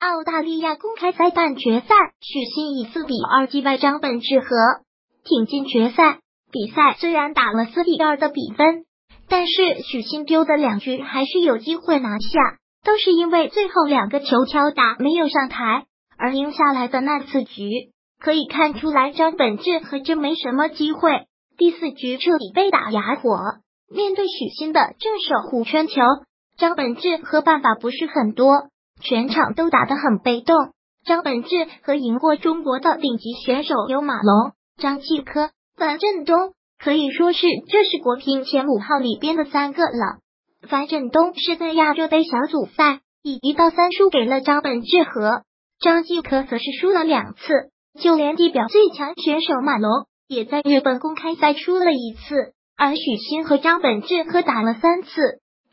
澳大利亚公开赛半决赛，许昕以四比二击败张本智和，挺进决赛。比赛虽然打了四比二的比分，但是许昕丢的两局还是有机会拿下，都是因为最后两个球挑打没有上台而赢下来的那次局。可以看出来，张本智和真没什么机会。第四局彻底被打哑火，面对许昕的正手弧圈球，张本智和办法不是很多，全场都打得很被动。张本智和赢过中国的顶级选手有马龙、张继科。樊振东可以说是这是国乒前五号里边的三个了。樊振东是在亚洲杯小组赛以一到三输给了张本智和，张继科则是输了两次，就连地表最强选手马龙也在日本公开赛输了一次，而许昕和张本智和打了三次，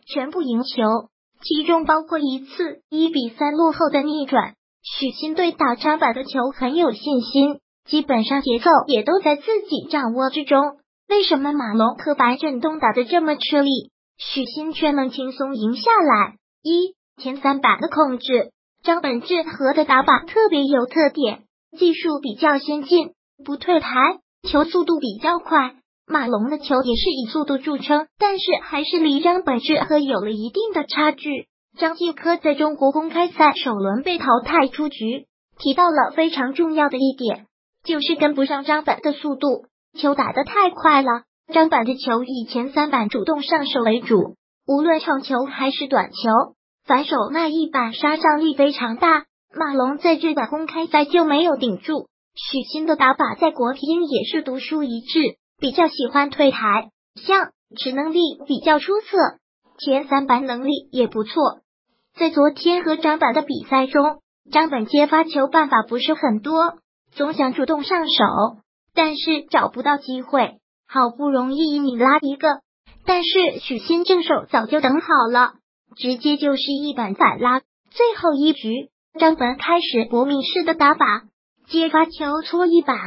全部赢球，其中包括一次一比三落后的逆转。许昕对打张板的球很有信心。基本上节奏也都在自己掌握之中。为什么马龙和白振东打的这么吃力，许昕却能轻松赢下来？一前三板的控制，张本智和的打法特别有特点，技术比较先进，不退台，球速度比较快。马龙的球也是以速度著称，但是还是离张本智和有了一定的差距。张继科在中国公开赛首轮被淘汰出局，提到了非常重要的一点。就是跟不上张本的速度，球打得太快了。张本的球以前三板主动上手为主，无论长球还是短球，反手那一板杀伤力非常大。马龙在这把公开赛就没有顶住。许昕的打法在国乒也是独树一帜，比较喜欢退台，像持能力比较出色，前三板能力也不错。在昨天和张本的比赛中，张本接发球办法不是很多。总想主动上手，但是找不到机会。好不容易你拉一个，但是许昕正手早就等好了，直接就是一板反拉。最后一局，张本开始搏命式的打法，接发球搓一板，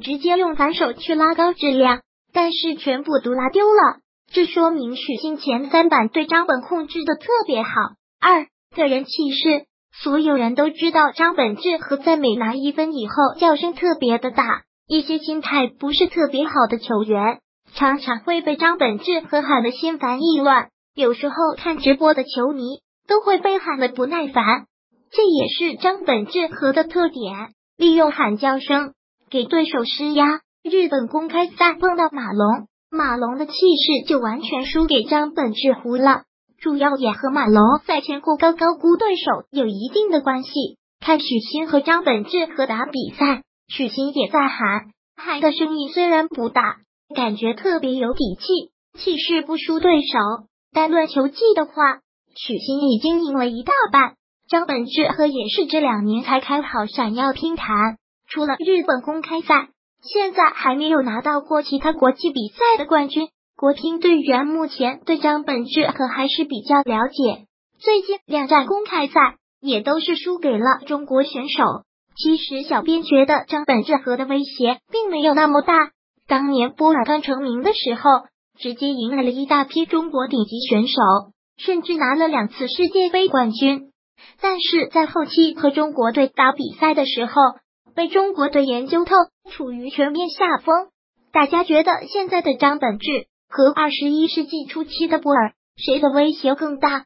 直接用反手去拉高质量，但是全部都拉丢了。这说明许昕前三板对张本控制的特别好。二个人气势。所有人都知道张本智和在每拿一分以后叫声特别的大，一些心态不是特别好的球员常常会被张本智和喊的心烦意乱，有时候看直播的球迷都会被喊的不耐烦，这也是张本智和的特点，利用喊叫声给对手施压。日本公开赛碰到马龙，马龙的气势就完全输给张本智和了。主要也和马龙赛前过高高估对手有一定的关系。看许昕和张本智和打比赛，许昕也在喊，喊的声音虽然不大，感觉特别有底气，气势不输对手。单论球技的话，许昕已经赢了一大半。张本智和也是这两年才开好闪耀乒坛，除了日本公开赛，现在还没有拿到过其他国际比赛的冠军。国乒队员目前对张本智和还是比较了解，最近两站公开赛也都是输给了中国选手。其实小编觉得张本智和的威胁并没有那么大，当年波尔刚成名的时候，直接迎来了一大批中国顶级选手，甚至拿了两次世界杯冠军。但是在后期和中国队打比赛的时候，被中国的研究透，处于全面下风。大家觉得现在的张本智？和二十一世纪初期的波尔，谁的威胁更大？